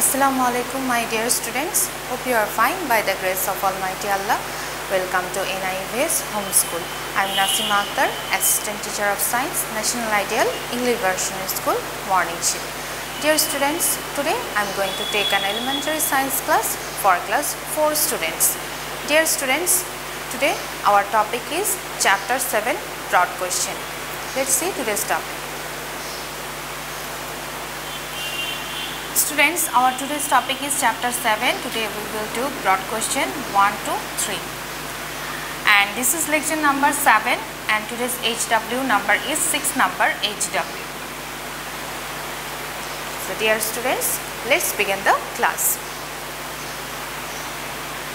Assalamu alaikum my dear students. Hope you are fine by the grace of Almighty Allah. Welcome to NIEVS Homeschool. I am Nasima Akter, Assistant Teacher of Science, National Ideal English Version School, Morning Shift. Dear students, today I am going to take an elementary science class for class 4 students. Dear students, today our topic is chapter 7 broad question. Let's see today's topic. Students, our today's topic is chapter 7. Today we will do broad question 1 to 3. And this is lecture number 7 and today's HW number is 6 number HW. So dear students, let's begin the class.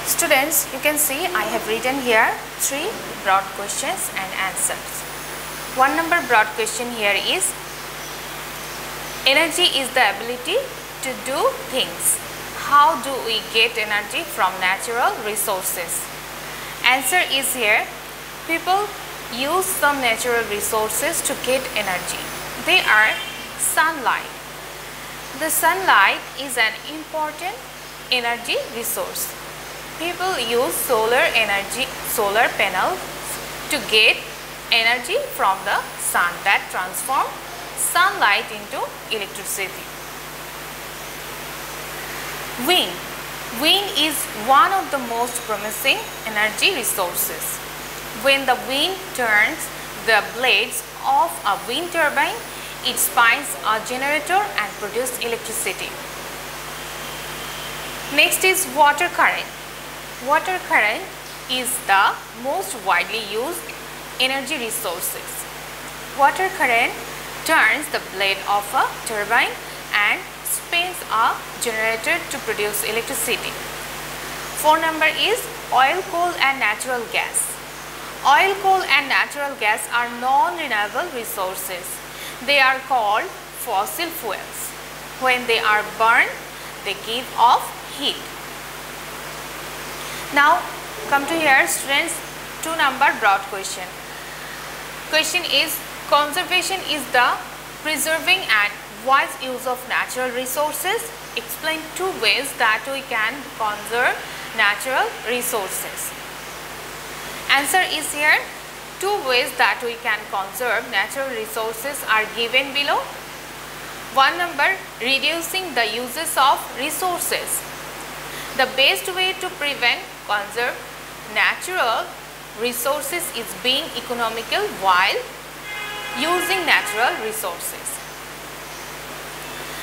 Students, you can see I have written here three broad questions and answers. One number broad question here is Energy is the ability to do things. How do we get energy from natural resources? Answer is here. People use some natural resources to get energy. They are sunlight. The sunlight is an important energy resource. People use solar energy, solar panels to get energy from the sun that transform sunlight into electricity. Wind. Wind is one of the most promising energy resources. When the wind turns the blades of a wind turbine, it spins a generator and produces electricity. Next is water current. Water current is the most widely used energy resources. Water current turns the blade of a turbine and spins a generator to produce electricity. Four number is oil, coal and natural gas. Oil, coal and natural gas are non-renewable resources. They are called fossil fuels. When they are burned, they give off heat. Now come to here students, two number broad question. Question is conservation is the preserving and wise use of natural resources. Explain two ways that we can conserve natural resources. Answer is here. Two ways that we can conserve natural resources are given below. One number reducing the uses of resources. The best way to prevent conserve natural resources is being economical while using natural resources.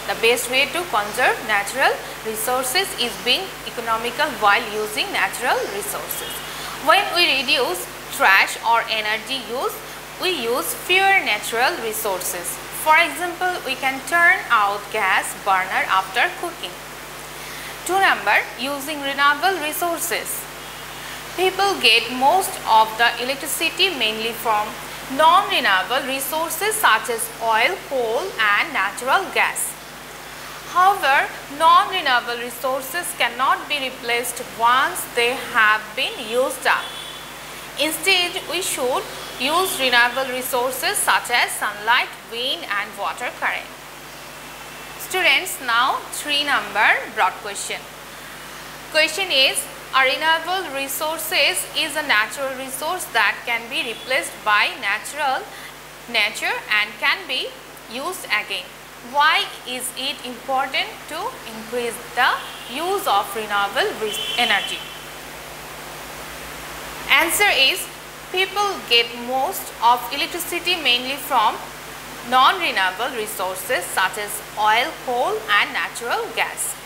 The best way to conserve natural resources is being economical while using natural resources. When we reduce trash or energy use, we use fewer natural resources. For example, we can turn out gas burner after cooking. 2 number using renewable resources. People get most of the electricity mainly from non-renewable resources such as oil, coal and natural gas. However, non-renewable resources cannot be replaced once they have been used up. Instead, we should use renewable resources such as sunlight, wind and water current. Students, now 3 number broad question. Question is, a renewable resources is a natural resource that can be replaced by natural nature and can be used again. Why is it important to increase the use of renewable energy? Answer is people get most of electricity mainly from non-renewable resources such as oil, coal and natural gas.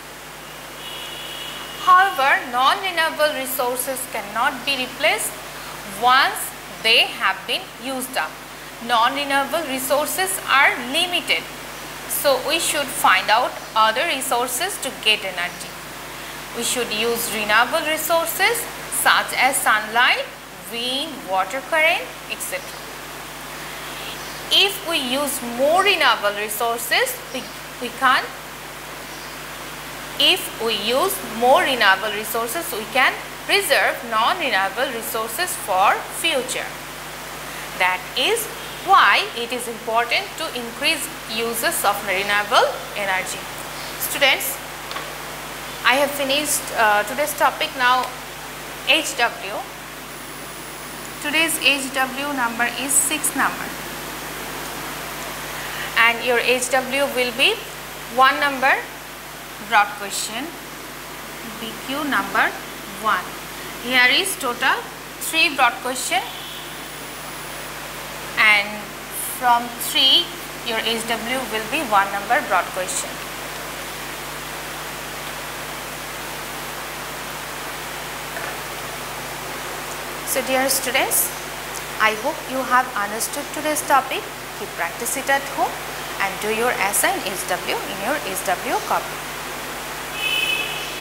However, non-renewable resources cannot be replaced once they have been used up. Non-renewable resources are limited so, we should find out other resources to get energy. We should use renewable resources such as sunlight, wind, water current, etc. If we use more renewable resources, we, we can if we use more renewable resources, we can preserve non-renewable resources for future. That is why it is important to increase uses of renewable energy. Students, I have finished uh, today's topic now HW. Today's HW number is 6 number and your HW will be 1 number broad question BQ number 1. Here is total 3 broad question and from 3 your HW will be 1 number broad question. So dear students, I hope you have understood today's topic. Keep practice it at home and do your in HW in your HW copy.